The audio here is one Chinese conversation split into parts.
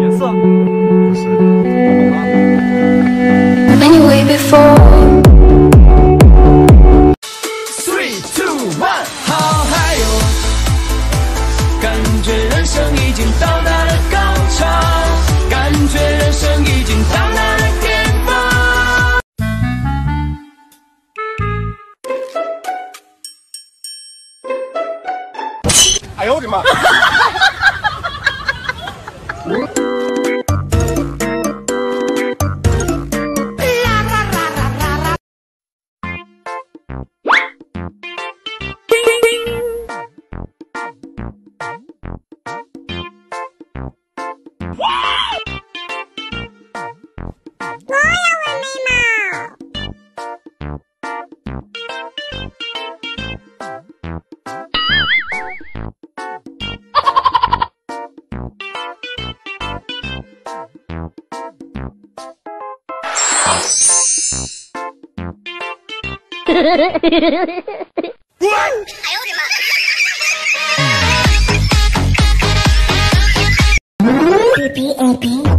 颜色不是，我懂了。Three, two, one, 好嗨哟！感觉人生已经到达了高潮，感觉人生已经到达了巅峰。哎呦我的妈！哎呦我的妈！哎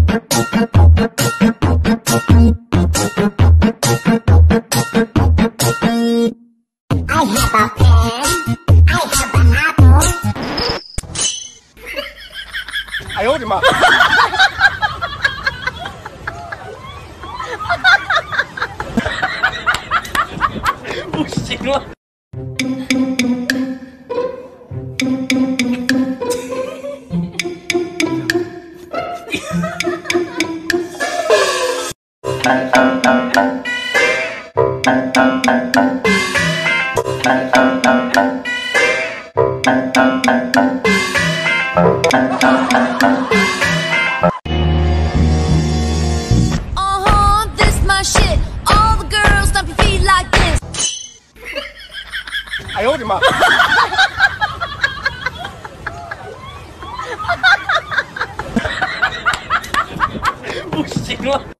行了。不行了。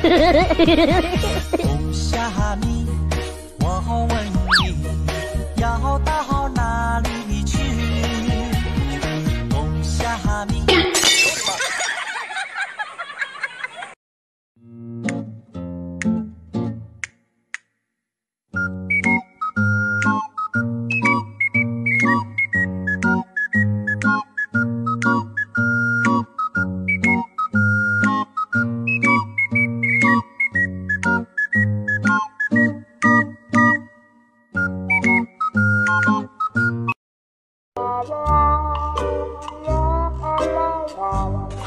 冬夏你，我问你，要到哪里去？冬夏你。你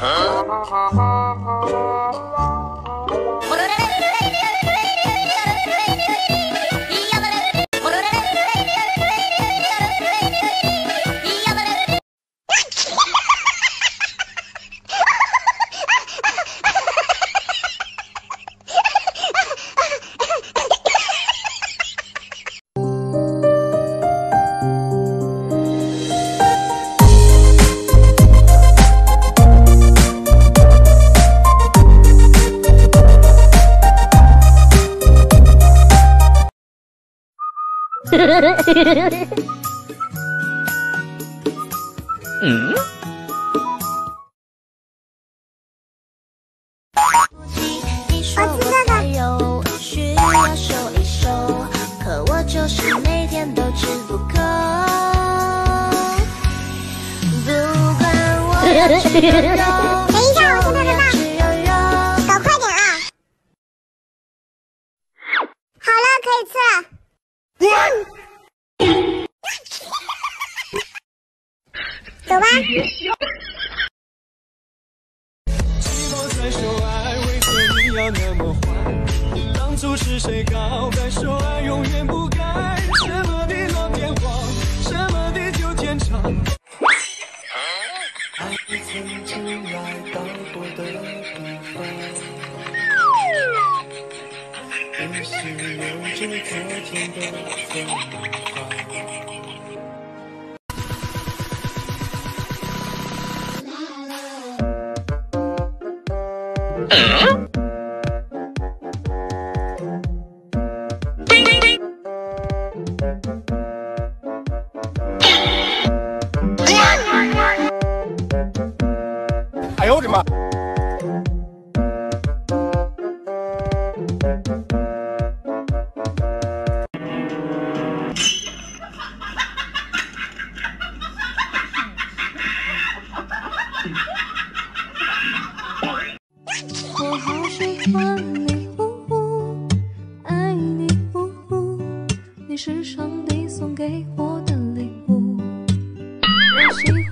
说我还有需要收一收，可我就是每天都吃不够。不管我吃肉寂寞在说爱，为何你要那么坏？当初是谁告白说爱永远不改？什么地老天荒，什么地久天长？爱曾经来到过的地方，依稀留着昨天的芬芳。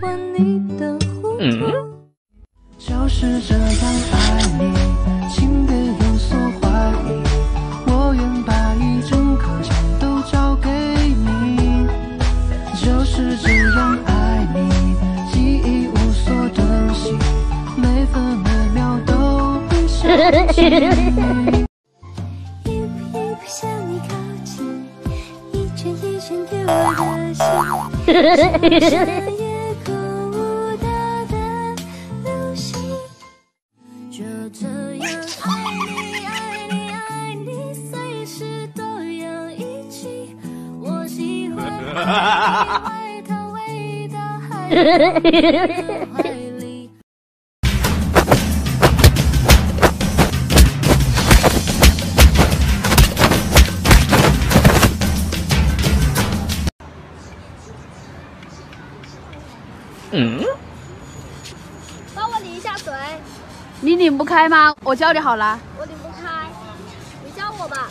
欢你的糊涂。就是这样爱你，请别有所怀疑。我愿把一整颗心都交给你。就是这样爱你，记忆无所遁形，每分每秒都会想起你。一步一步向你靠近，一圈一圈丢我的心，喜欢你外套围到海里，怀里。帮我拧一下水，你拧不开吗？我教你好了。我拧不开，你教我吧。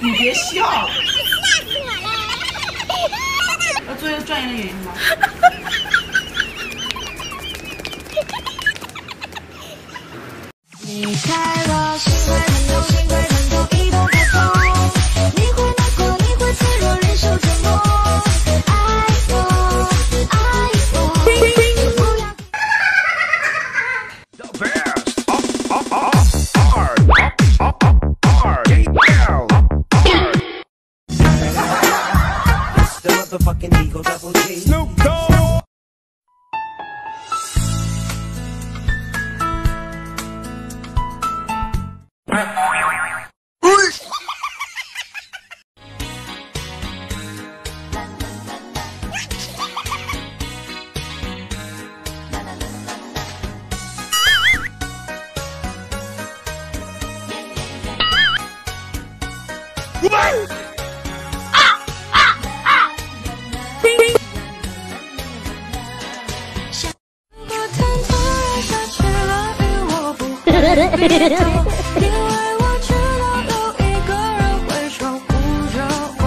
你别笑。要做一个专业的演员吗？离开了，我贪突然下起了雨，我不会别走，因为我知道有一个人会守护着我。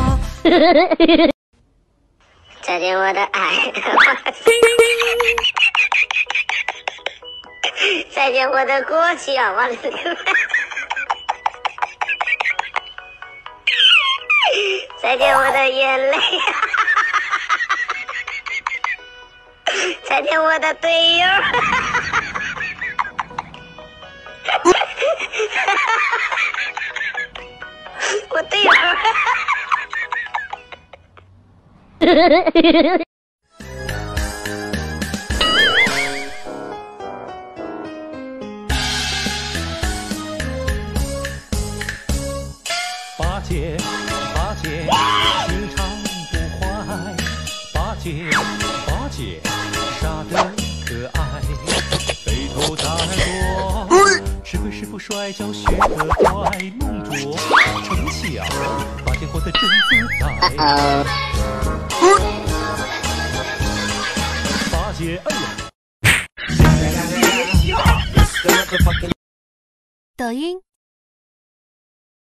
再见我的爱，再见我的过去啊！我的再见我的眼泪，再见我的队友。我队友。大耳朵，是会是不摔跤学得快，弄拙逞强，八戒活得真自在。八戒，哎呀！抖音。